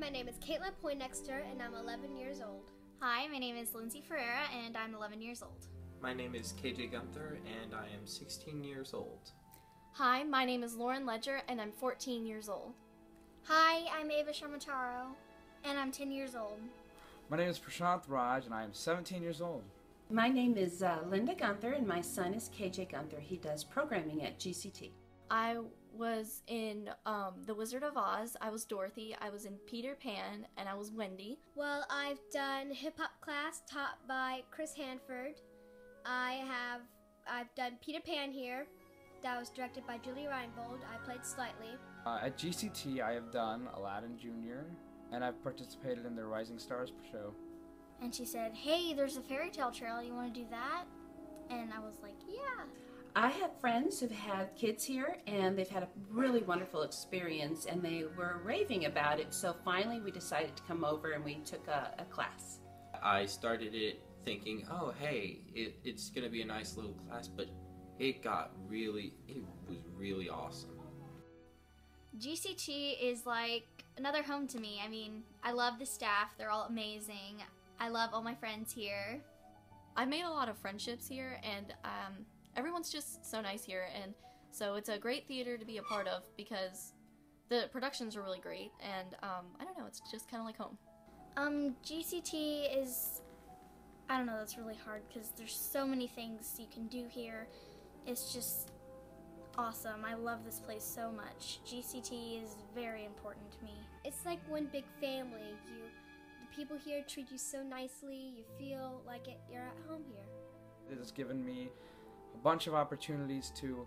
my name is Caitlin Poindexter, and I'm 11 years old. Hi, my name is Lindsay Ferreira, and I'm 11 years old. My name is KJ Gunther, and I am 16 years old. Hi, my name is Lauren Ledger, and I'm 14 years old. Hi, I'm Ava Sharmataro, and I'm 10 years old. My name is Prashant Raj, and I am 17 years old. My name is uh, Linda Gunther, and my son is KJ Gunther. He does programming at GCT. I was in um, The Wizard of Oz. I was Dorothy. I was in Peter Pan, and I was Wendy. Well, I've done hip hop class taught by Chris Hanford. I have I've done Peter Pan here. That was directed by Julie Reinbold. I played slightly. Uh, at GCT, I have done Aladdin Jr., and I've participated in the Rising Stars show. And she said, Hey, there's a fairy tale trail. You want to do that? And I was like, Yeah. I have friends who've had kids here and they've had a really wonderful experience and they were raving about it. So finally, we decided to come over and we took a, a class. I started it thinking, oh, hey, it, it's going to be a nice little class, but it got really, it was really awesome. GCT is like another home to me. I mean, I love the staff, they're all amazing. I love all my friends here. I made a lot of friendships here, and um, everyone's just so nice here. And so it's a great theater to be a part of because the productions are really great. And um, I don't know, it's just kind of like home. Um, GCT is, I don't know, that's really hard because there's so many things you can do here. It's just awesome. I love this place so much. GCT is very important to me. It's like one big family. You, the people here treat you so nicely. You feel like it, you're at home here. It has given me a bunch of opportunities to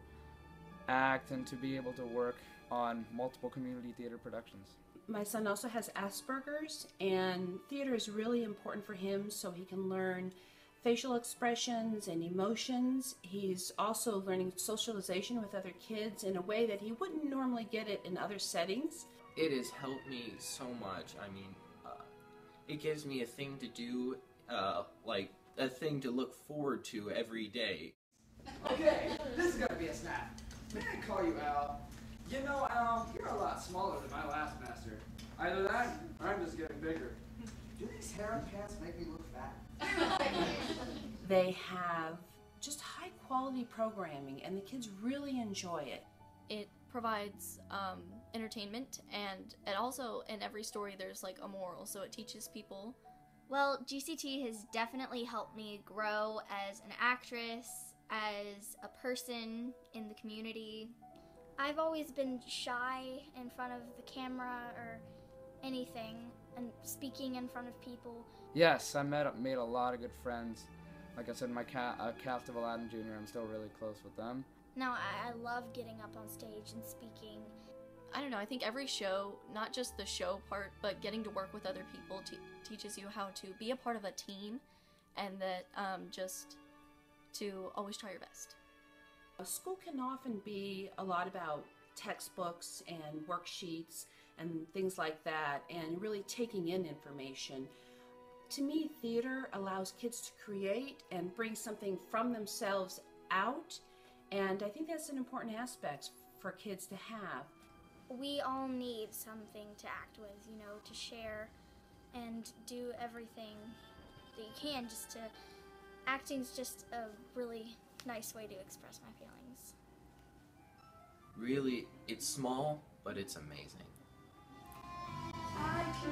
act and to be able to work on multiple community theater productions. My son also has Asperger's, and theater is really important for him so he can learn facial expressions and emotions. He's also learning socialization with other kids in a way that he wouldn't normally get it in other settings. It has helped me so much. I mean, uh, it gives me a thing to do, uh, like a thing to look forward to every day. Okay, this is gonna be a snap. May I call you Al? You know, Al, you're a lot smaller than my last master. Either that, or I'm just getting bigger. Do these harem pants make me look fat? They have just high quality programming, and the kids really enjoy it. It provides um, entertainment, and it also, in every story, there's like a moral, so it teaches people. Well, GCT has definitely helped me grow as an actress, as a person in the community. I've always been shy in front of the camera or anything and speaking in front of people. Yes, I met made a lot of good friends. Like I said, my ca- uh, cast of Aladdin Jr., I'm still really close with them. Now I, I love getting up on stage and speaking. I don't know, I think every show, not just the show part, but getting to work with other people te- teaches you how to be a part of a team and that um, just to always try your best. School can often be a lot about textbooks and worksheets and things like that, and really taking in information. To me, theater allows kids to create and bring something from themselves out, and I think that's an important aspect for kids to have. We all need something to act with, you know, to share and do everything that you can just to. Acting's just a really nice way to express my feelings. Really, it's small, but it's amazing. I can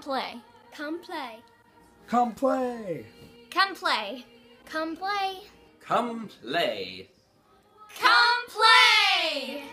play. Come play. Come play. Come play. Come play. Come play. Come play!